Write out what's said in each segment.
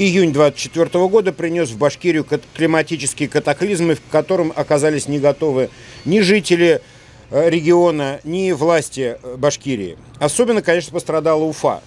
Июнь 24 года принес в Башкирию климатические катаклизмы, в которым оказались не готовы ни жители э, региона, ни власти э, Башкирии. Особенно, конечно, пострадала Уфа.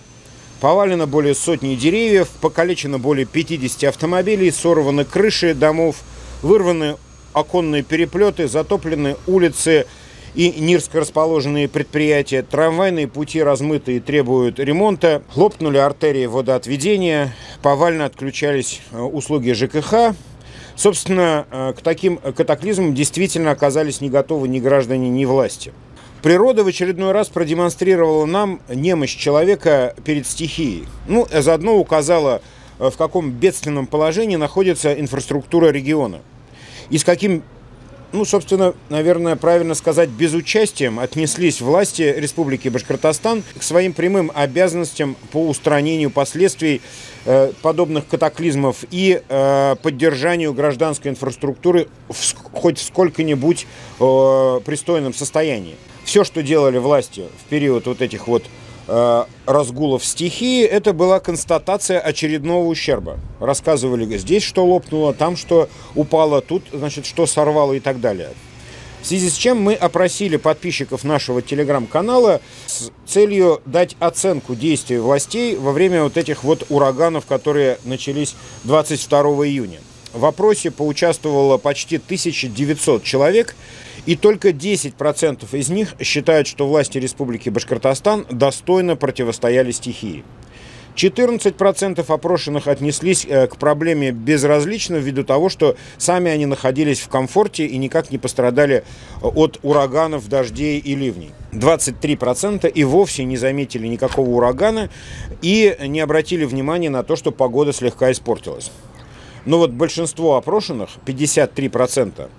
Повалено более сотни деревьев, покалечено более 50 автомобилей, сорваны крыши домов, вырваны оконные переплеты, затоплены улицы и низко расположенные предприятия. Трамвайные пути размытые требуют ремонта. Хлопнули артерии водоотведения, повально отключались э, услуги ЖКХ. Собственно, э, к таким катаклизмам действительно оказались не готовы ни граждане, ни власти. Природа в очередной раз продемонстрировала нам немощь человека перед стихией. Ну, заодно указала, э, в каком бедственном положении находится инфраструктура региона. И с каким ну, собственно, наверное, правильно сказать, безучастием отнеслись власти Республики Башкортостан к своим прямым обязанностям по устранению последствий э, подобных катаклизмов и э, поддержанию гражданской инфраструктуры в, хоть сколько-нибудь э, пристойном состоянии. Все, что делали власти в период вот этих вот разгулов стихии, это была констатация очередного ущерба. Рассказывали здесь, что лопнуло, там, что упало, тут, значит, что сорвало и так далее. В связи с чем мы опросили подписчиков нашего телеграм-канала с целью дать оценку действий властей во время вот этих вот ураганов, которые начались 22 июня. В опросе поучаствовало почти 1900 человек, и только 10% из них считают, что власти Республики Башкортостан достойно противостояли стихии. 14% опрошенных отнеслись э, к проблеме безразлично ввиду того, что сами они находились в комфорте и никак не пострадали от ураганов, дождей и ливней. 23% и вовсе не заметили никакого урагана и не обратили внимания на то, что погода слегка испортилась. Но вот большинство опрошенных, 53%,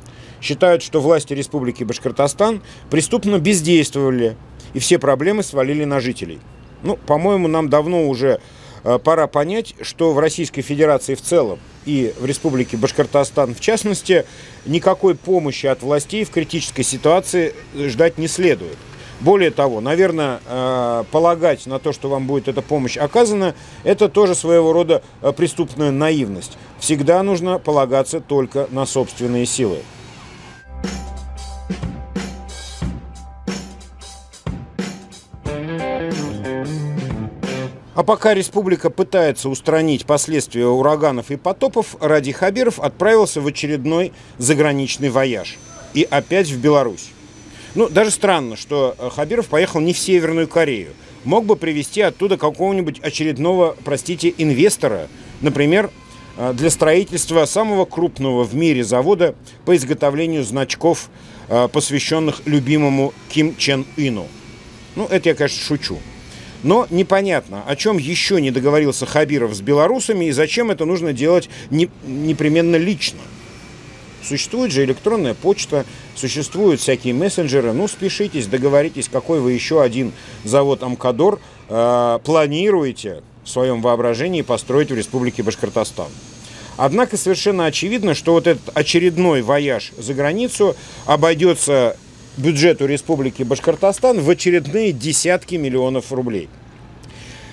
считают, что власти Республики Башкортостан преступно бездействовали и все проблемы свалили на жителей. Ну, по-моему, нам давно уже э, пора понять, что в Российской Федерации в целом и в Республике Башкортостан в частности никакой помощи от властей в критической ситуации ждать не следует. Более того, наверное, э, полагать на то, что вам будет эта помощь оказана, это тоже своего рода э, преступная наивность. Всегда нужно полагаться только на собственные силы. А пока республика пытается устранить последствия ураганов и потопов, Ради Хабиров отправился в очередной заграничный вояж. И опять в Беларусь. Ну, даже странно, что э, Хабиров поехал не в Северную Корею. Мог бы привезти оттуда какого-нибудь очередного, простите, инвестора. Например, э, для строительства самого крупного в мире завода по изготовлению значков, э, посвященных любимому Ким Чен Ину. Ну, это я, конечно, шучу. Но непонятно, о чем еще не договорился Хабиров с белорусами и зачем это нужно делать не, непременно лично. Существует же электронная почта, существуют всякие мессенджеры. Ну, спешитесь, договоритесь, какой вы еще один завод Амкадор э, планируете в своем воображении построить в Республике Башкортостан. Однако совершенно очевидно, что вот этот очередной вояж за границу обойдется бюджету Республики Башкортостан в очередные десятки миллионов рублей.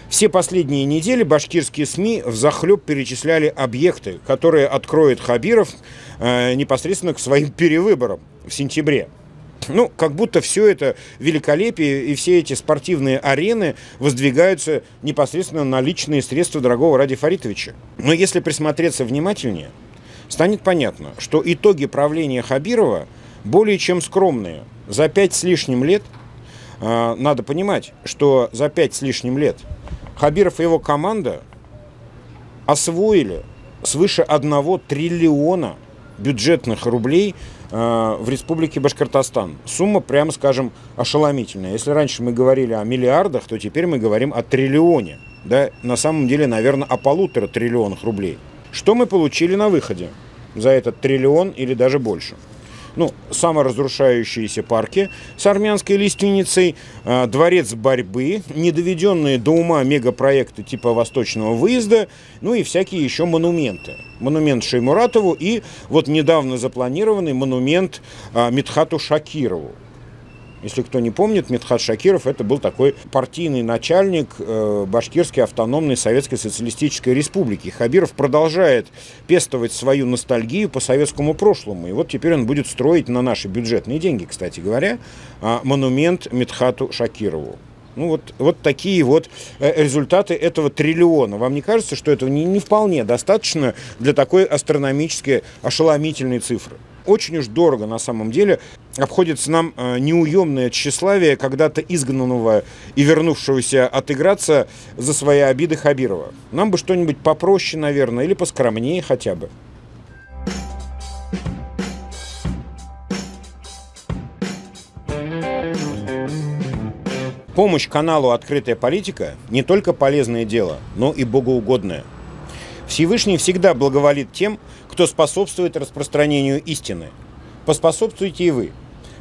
Все последние недели башкирские СМИ в захлеб перечисляли объекты, которые откроет Хабиров э, непосредственно к своим перевыборам в сентябре. Ну, как будто все это великолепие и все эти спортивные арены воздвигаются непосредственно на личные средства дорогого Ради Фаритовича. Но если присмотреться внимательнее, станет понятно, что итоги правления Хабирова – более чем скромные. За пять с лишним лет, э, надо понимать, что за пять с лишним лет Хабиров и его команда освоили свыше одного триллиона бюджетных рублей э, в Республике Башкортостан. Сумма, прямо скажем, ошеломительная. Если раньше мы говорили о миллиардах, то теперь мы говорим о триллионе. Да, на самом деле, наверное, о полутора триллионах рублей. Что мы получили на выходе за этот триллион или даже больше? Ну, саморазрушающиеся парки с армянской лиственницей, э, дворец борьбы, недоведенные до ума мегапроекты типа восточного выезда, ну и всякие еще монументы. Монумент Шеймуратову и вот недавно запланированный монумент э, Митхату Шакирову. Если кто не помнит, Медхат Шакиров это был такой партийный начальник э, Башкирской автономной Советской Социалистической Республики. Хабиров продолжает пестовать свою ностальгию по советскому прошлому. И вот теперь он будет строить на наши бюджетные деньги, кстати говоря, э, монумент Медхату Шакирову. Ну вот, вот такие вот э, результаты этого триллиона. Вам не кажется, что этого не, не вполне достаточно для такой астрономической ошеломительной цифры? Очень уж дорого на самом деле обходится нам э, неуемное тщеславие когда-то изгнанного и вернувшегося отыграться за свои обиды Хабирова. Нам бы что-нибудь попроще, наверное, или поскромнее хотя бы. Помощь каналу «Открытая политика» не только полезное дело, но и богоугодное. Всевышний всегда благоволит тем, кто способствует распространению истины. Поспособствуйте и вы.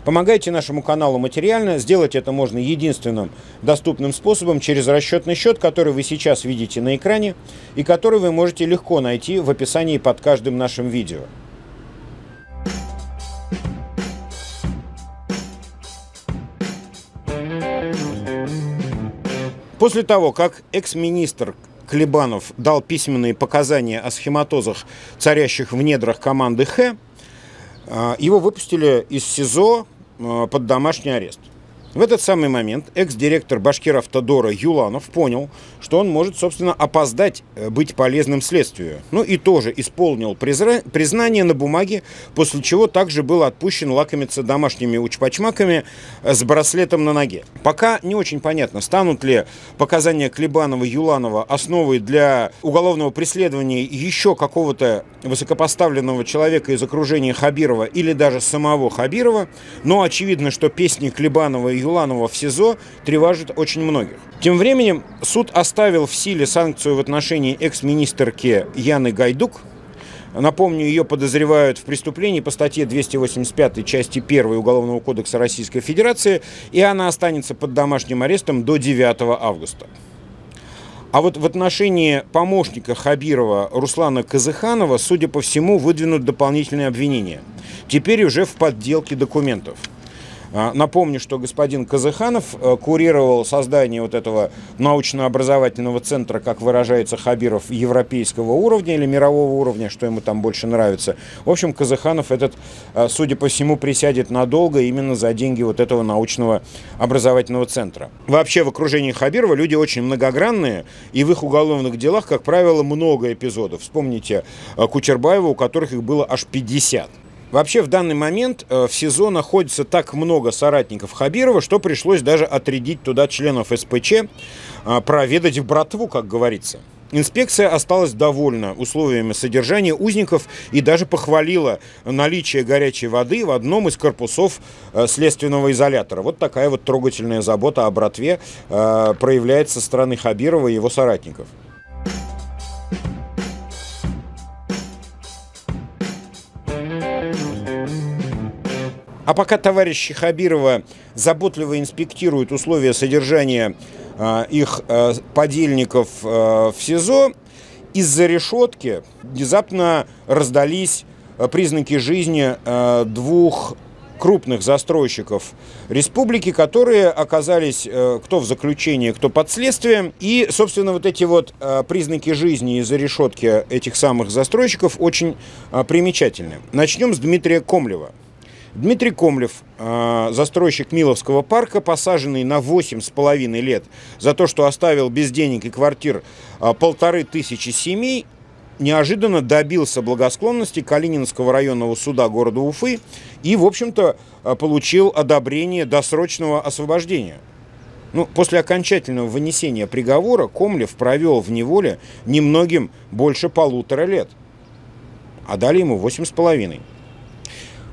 Помогайте нашему каналу материально. Сделать это можно единственным доступным способом через расчетный счет, который вы сейчас видите на экране и который вы можете легко найти в описании под каждым нашим видео. После того, как экс-министр Клебанов дал письменные показания о схематозах, царящих в недрах команды Х, а, его выпустили из СИЗО а, под домашний арест. В этот самый момент экс-директор Башкиравтодора Юланов понял, что он может, собственно, опоздать э, быть полезным следствию. Ну и тоже исполнил признание на бумаге, после чего также был отпущен лакомиться домашними учпачмаками э, с браслетом на ноге. Пока не очень понятно, станут ли показания Клебанова и Юланова основой для уголовного преследования еще какого-то высокопоставленного человека из окружения Хабирова или даже самого Хабирова, но очевидно, что песни Клебанова и Юланова в СИЗО тревожит очень многих. Тем временем суд оставил в силе санкцию в отношении экс-министрки Яны Гайдук. Напомню, ее подозревают в преступлении по статье 285 части 1 Уголовного кодекса Российской Федерации, и она останется под домашним арестом до 9 августа. А вот в отношении помощника Хабирова Руслана Казыханова, судя по всему, выдвинут дополнительные обвинения. Теперь уже в подделке документов. А, напомню, что господин Казыханов э, курировал создание вот этого научно-образовательного центра, как выражается Хабиров, европейского уровня или мирового уровня, что ему там больше нравится. В общем, Казыханов этот, э, судя по всему, присядет надолго именно за деньги вот этого научного образовательного центра. Вообще в окружении Хабирова люди очень многогранные, и в их уголовных делах, как правило, много эпизодов. Вспомните э, Кучербаева, у которых их было аж 50. Вообще в данный момент э, в СИЗО находится так много соратников Хабирова, что пришлось даже отрядить туда членов СПЧ, э, проведать в братву, как говорится. Инспекция осталась довольна условиями содержания узников и даже похвалила наличие горячей воды в одном из корпусов э, следственного изолятора. Вот такая вот трогательная забота о братве проявляется со стороны Хабирова и его соратников. А пока товарищи Хабирова заботливо инспектируют условия содержания э, их э, подельников э, в СИЗО, из-за решетки внезапно раздались признаки жизни двух крупных застройщиков республики, которые оказались кто в заключении, кто под следствием. И, собственно, вот эти вот признаки жизни из-за решетки этих самых застройщиков очень примечательны. Начнем с Дмитрия Комлева. Дмитрий Комлев, э, застройщик Миловского парка, посаженный на 8,5 лет за то, что оставил без денег и квартир э, полторы тысячи семей, неожиданно добился благосклонности Калининского районного суда города Уфы и, в общем-то, э, получил одобрение досрочного освобождения. Ну, после окончательного вынесения приговора Комлев провел в неволе немногим больше полутора лет, а дали ему восемь с половиной.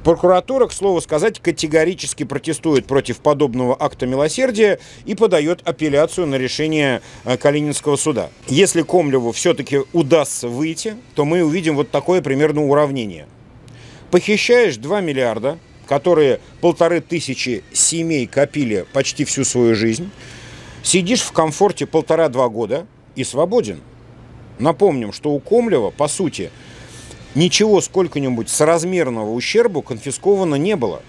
Прокуратура, к слову сказать, категорически протестует против подобного акта милосердия и подает апелляцию на решение э, Калининского суда. Если Комлеву все-таки удастся выйти, то мы увидим вот такое примерно уравнение. Похищаешь 2 миллиарда, которые полторы тысячи семей копили почти всю свою жизнь, сидишь в комфорте полтора-два года и свободен. Напомним, что у Комлева, по сути, ничего сколько-нибудь соразмерного ущербу конфисковано не было.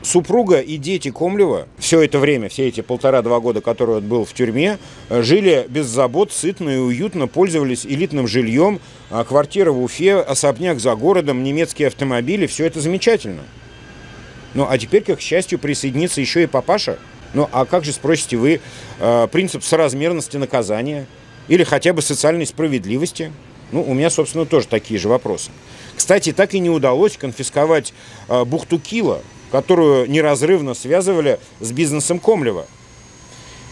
супруга и дети Комлева все это время, все эти полтора-два года, которые он был в тюрьме, э, жили без забот, сытно и уютно, пользовались элитным жильем, а квартира в Уфе, особняк за городом, немецкие автомобили, все это замечательно. Ну, а теперь, как к счастью, присоединится еще и папаша. Ну, а как же, спросите вы, э, принцип соразмерности наказания или хотя бы социальной справедливости? Ну, у меня, собственно, тоже такие же вопросы. Кстати, так и не удалось конфисковать э, бухту Кила, которую неразрывно связывали с бизнесом Комлева.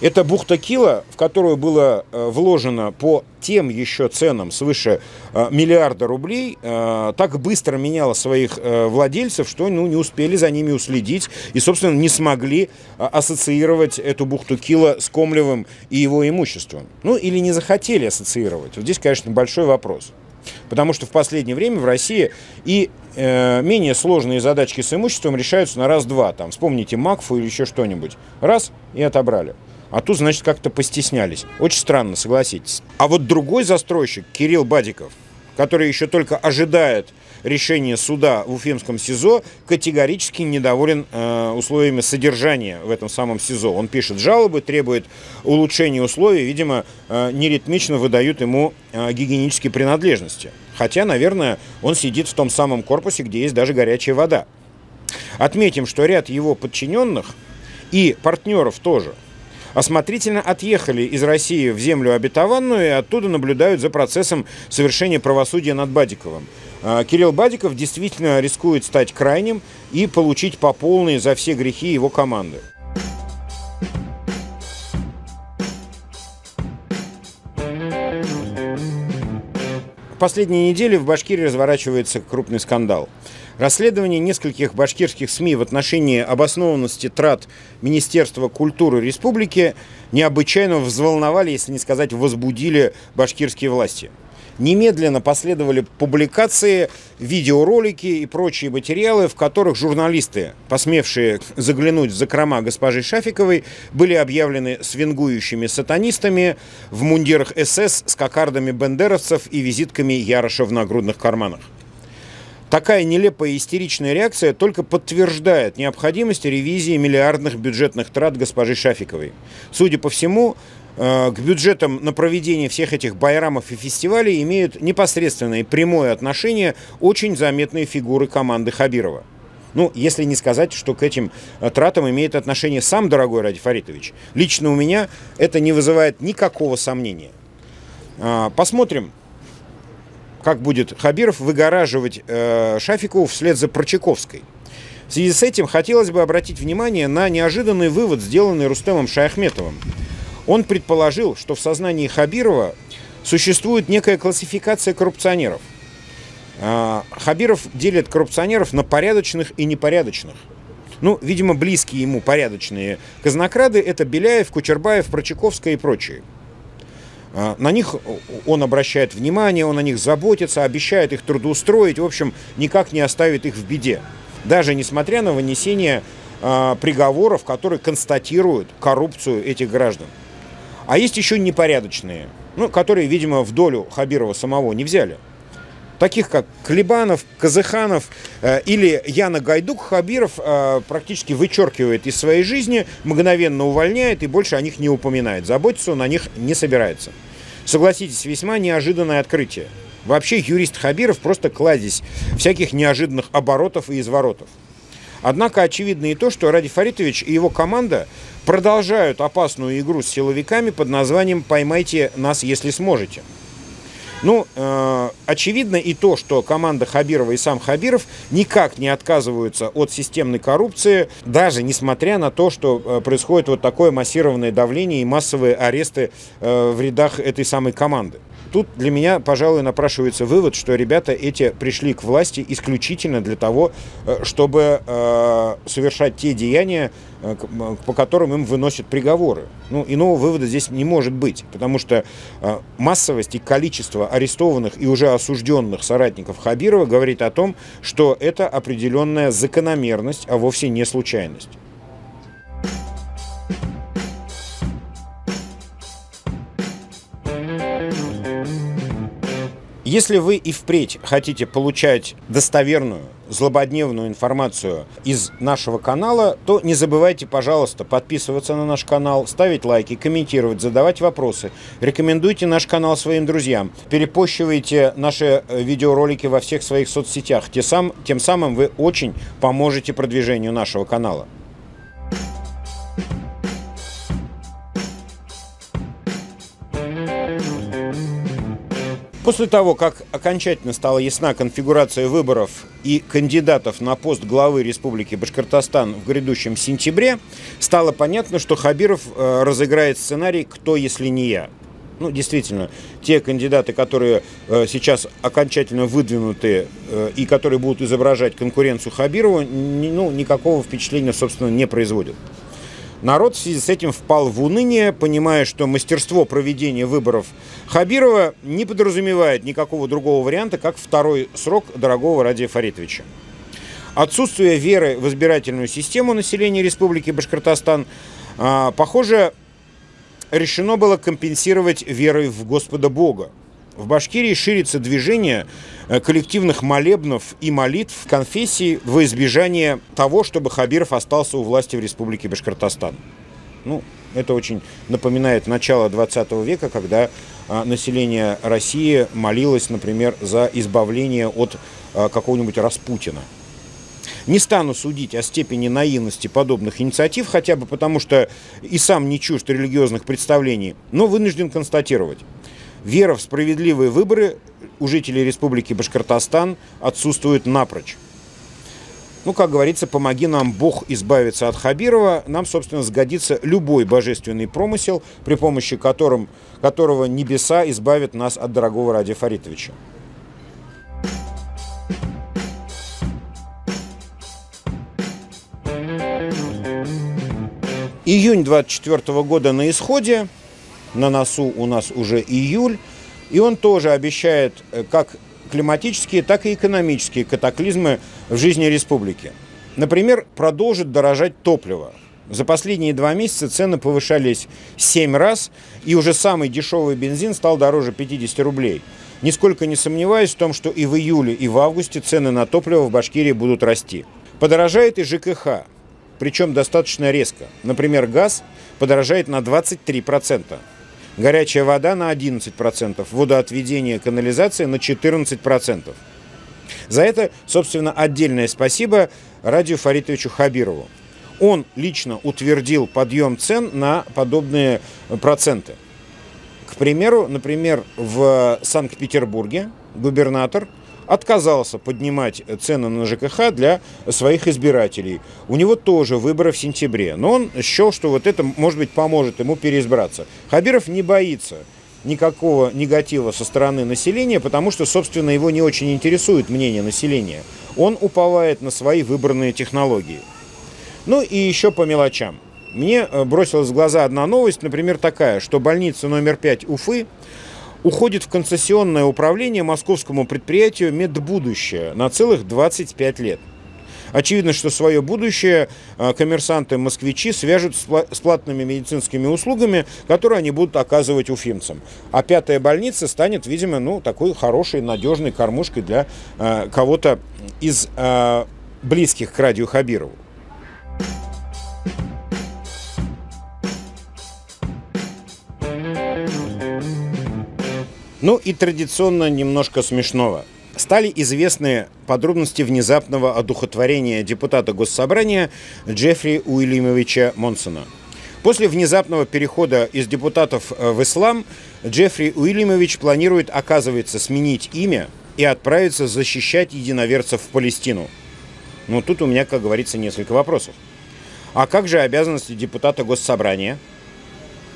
Это бухта Кила, в которую было э, вложено по тем еще ценам свыше э, миллиарда рублей, э, так быстро меняла своих владельцев, что ну, не успели за ними уследить и, собственно, не смогли ассоциировать эту бухту Кила с Комлевым и его имуществом. Ну, или не захотели ассоциировать. Вот здесь, конечно, большой вопрос. Потому что в последнее время в России и э, менее сложные задачки с имуществом решаются на раз-два. Там, вспомните Макфу или еще что-нибудь. Раз и отобрали. А тут, значит, как-то постеснялись. Очень странно, согласитесь. А вот другой застройщик, Кирилл Бадиков, который еще только ожидает решения суда в Уфимском СИЗО, категорически недоволен э, условиями содержания в этом самом СИЗО. Он пишет жалобы, требует улучшения условий, видимо, э, неритмично выдают ему э, гигиенические принадлежности. Хотя, наверное, он сидит в том самом корпусе, где есть даже горячая вода. Отметим, что ряд его подчиненных и партнеров тоже – осмотрительно отъехали из России в землю обетованную и оттуда наблюдают за процессом совершения правосудия над Бадиковым. А, Кирилл Бадиков действительно рискует стать крайним и получить по полной за все грехи его команды. В последние недели в Башкирии разворачивается крупный скандал. Расследование нескольких башкирских СМИ в отношении обоснованности трат Министерства культуры республики необычайно взволновали, если не сказать возбудили башкирские власти. Немедленно последовали публикации, видеоролики и прочие материалы, в которых журналисты, посмевшие заглянуть в закрома госпожи Шафиковой, были объявлены свингующими сатанистами в мундирах СС с кокардами бендеровцев и визитками Яроша в нагрудных карманах. Такая нелепая истеричная реакция только подтверждает необходимость ревизии миллиардных бюджетных трат госпожи Шафиковой. Судя по всему, э, к бюджетам на проведение всех этих байрамов и фестивалей имеют непосредственное и прямое отношение очень заметные фигуры команды Хабирова. Ну, если не сказать, что к этим э, тратам имеет отношение сам дорогой Ради Фаритович. Лично у меня это не вызывает никакого сомнения. А, посмотрим, как будет Хабиров выгораживать э, Шафикову вслед за Прочаковской. В связи с этим хотелось бы обратить внимание на неожиданный вывод, сделанный Рустемом Шаяхметовым. Он предположил, что в сознании Хабирова существует некая классификация коррупционеров. Э, Хабиров делит коррупционеров на порядочных и непорядочных. Ну, видимо, близкие ему порядочные казнокрады – это Беляев, Кучербаев, Прочаковская и прочие – на них он обращает внимание, он о них заботится, обещает их трудоустроить, в общем, никак не оставит их в беде. Даже несмотря на вынесение а, приговоров, которые констатируют коррупцию этих граждан. А есть еще непорядочные, ну, которые, видимо, в долю Хабирова самого не взяли. Таких как Клебанов, Казыханов э, или Яна Гайдук, Хабиров э, практически вычеркивает из своей жизни, мгновенно увольняет и больше о них не упоминает. Заботиться он о них не собирается. Согласитесь, весьма неожиданное открытие. Вообще юрист Хабиров просто кладезь всяких неожиданных оборотов и изворотов. Однако очевидно и то, что Ради Фаритович и его команда продолжают опасную игру с силовиками под названием «Поймайте нас, если сможете». Ну, э, очевидно и то, что команда Хабирова и сам Хабиров никак не отказываются от системной коррупции, даже несмотря на то, что э, происходит вот такое массированное давление и массовые аресты э, в рядах этой самой команды. Тут для меня, пожалуй, напрашивается вывод, что ребята эти пришли к власти исключительно для того, э, чтобы э, совершать те деяния, э, по которым им выносят приговоры. Ну, иного вывода здесь не может быть, потому что массовость и количество арестованных и уже осужденных соратников Хабирова говорит о том, что это определенная закономерность, а вовсе не случайность. Если вы и впредь хотите получать достоверную, злободневную информацию из нашего канала, то не забывайте, пожалуйста, подписываться на наш канал, ставить лайки, комментировать, задавать вопросы. Рекомендуйте наш канал своим друзьям. Перепощивайте наши э, видеоролики во всех своих соцсетях. Тем самым вы очень поможете продвижению нашего канала. После того, как окончательно стала ясна конфигурация выборов и кандидатов на пост главы Республики Башкортостан в грядущем сентябре, стало понятно, что Хабиров э, разыграет сценарий «Кто, если не я?». Ну, действительно, те кандидаты, которые э, сейчас окончательно выдвинуты э, и которые будут изображать конкуренцию Хабирову, ну, никакого впечатления, собственно, не производят. Народ в связи с этим впал в уныние, понимая, что мастерство проведения выборов Хабирова не подразумевает никакого другого варианта, как второй срок дорогого Радия Фаритовича. Отсутствие веры в избирательную систему населения Республики Башкортостан, а, похоже, решено было компенсировать верой в Господа Бога. В Башкирии ширится движение э, коллективных молебнов и молитв конфессии во избежание того, чтобы Хабиров остался у власти в Республике Башкортостан. Ну, это очень напоминает начало 20 века, когда а, население России молилось, например, за избавление от а, какого-нибудь Распутина. Не стану судить о степени наивности подобных инициатив, хотя бы потому, что и сам не чужд религиозных представлений, но вынужден констатировать. Вера в справедливые выборы у жителей Республики Башкортостан отсутствует напрочь. Ну, как говорится, помоги нам Бог избавиться от Хабирова. Нам, собственно, сгодится любой божественный промысел, при помощи которым, которого небеса избавят нас от дорогого Ради Фаритовича. Июнь 24 года на исходе на носу у нас уже июль, и он тоже обещает э, как климатические, так и экономические катаклизмы в жизни республики. Например, продолжит дорожать топливо. За последние два месяца цены повышались 7 раз, и уже самый дешевый бензин стал дороже 50 рублей. Нисколько не сомневаюсь в том, что и в июле, и в августе цены на топливо в Башкирии будут расти. Подорожает и ЖКХ, причем достаточно резко. Например, газ подорожает на 23% горячая вода на 11%, водоотведение, канализация на 14%. За это, собственно, отдельное спасибо Радию Фаритовичу Хабирову. Он лично утвердил подъем цен на подобные проценты. К примеру, например, в Санкт-Петербурге губернатор – отказался поднимать цены на ЖКХ для своих избирателей. У него тоже выборы в сентябре, но он счел, что вот это, может быть, поможет ему переизбраться. Хабиров не боится никакого негатива со стороны населения, потому что, собственно, его не очень интересует мнение населения. Он уповает на свои выбранные технологии. Ну и еще по мелочам. Мне э, бросилась в глаза одна новость, например, такая, что больница номер 5 Уфы уходит в концессионное управление московскому предприятию «Медбудущее» на целых 25 лет. Очевидно, что свое будущее а, коммерсанты-москвичи свяжут с платными медицинскими услугами, которые они будут оказывать уфимцам. А пятая больница станет, видимо, ну, такой хорошей, надежной кормушкой для э, кого-то из э, близких к Радио Хабирову. Ну и традиционно немножко смешного. Стали известны подробности внезапного одухотворения депутата Госсобрания Джеффри Уильямовича Монсона. После внезапного перехода из депутатов э, в ислам Джеффри Уильямович планирует, оказывается, сменить имя и отправиться защищать единоверцев в Палестину. Но тут у меня, как говорится, несколько вопросов. А как же обязанности депутата Госсобрания?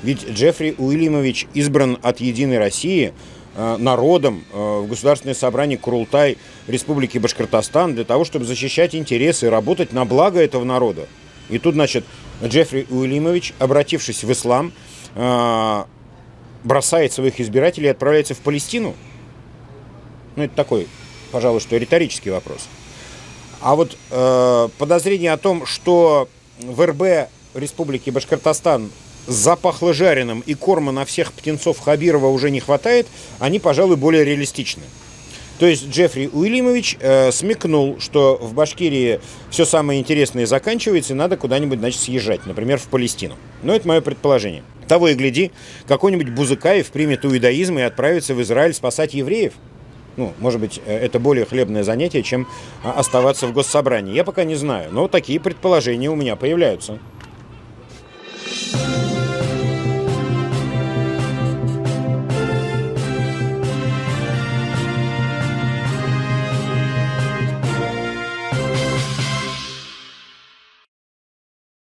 Ведь Джеффри Уильямович избран от «Единой России», народом э, в Государственное собрание Курултай Республики Башкортостан для того, чтобы защищать интересы и работать на благо этого народа. И тут, значит, Джеффри Уильямович, обратившись в ислам, э, бросает своих избирателей и отправляется в Палестину? Ну, это такой, пожалуй, что риторический вопрос. А вот э, подозрение о том, что в РБ Республики Башкортостан запахло жареным и корма на всех птенцов Хабирова уже не хватает, они, пожалуй, более реалистичны. То есть Джеффри Уильямович э, смекнул, что в Башкирии все самое интересное заканчивается, и надо куда-нибудь, значит, съезжать, например, в Палестину. Но это мое предположение. Того и гляди, какой-нибудь Бузыкаев примет иудаизм и отправится в Израиль спасать евреев. Ну, может быть, э, это более хлебное занятие, чем а, оставаться в госсобрании. Я пока не знаю, но такие предположения у меня появляются. Thank you.